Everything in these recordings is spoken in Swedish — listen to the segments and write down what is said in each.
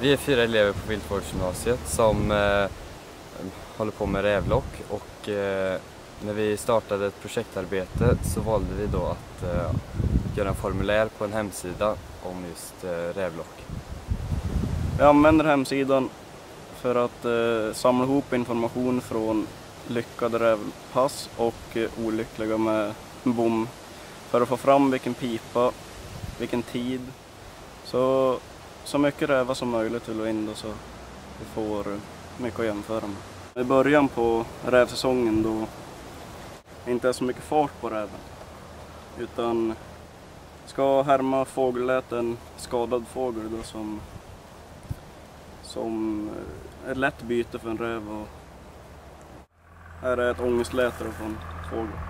Vi är fyra elever på viltvårdsgymnasiet som eh, håller på med rävlock och eh, när vi startade ett projektarbete så valde vi då att eh, göra en formulär på en hemsida om just eh, rävlock. Vi använder hemsidan för att eh, samla ihop information från lyckade rävpass och eh, olyckliga med bom för att få fram vilken pipa, vilken tid. Så, så mycket rävar som möjligt till och in då så vi får mycket att jämföra med. I början på rävsäsongen då det inte är så mycket fart på räven utan ska härma fågelläten, skadad fågel då som som eh, är ett lätt byte för en räv. Och här är ett ångestläte från fågel.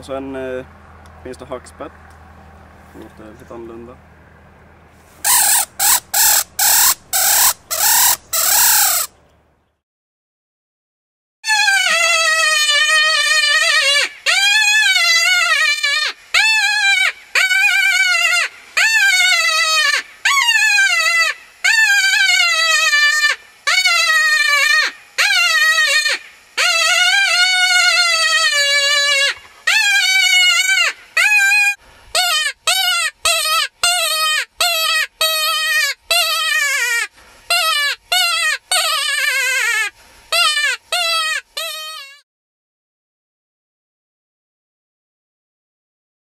Och sen eh, finns det hackspett. Som låter lite annorlunda.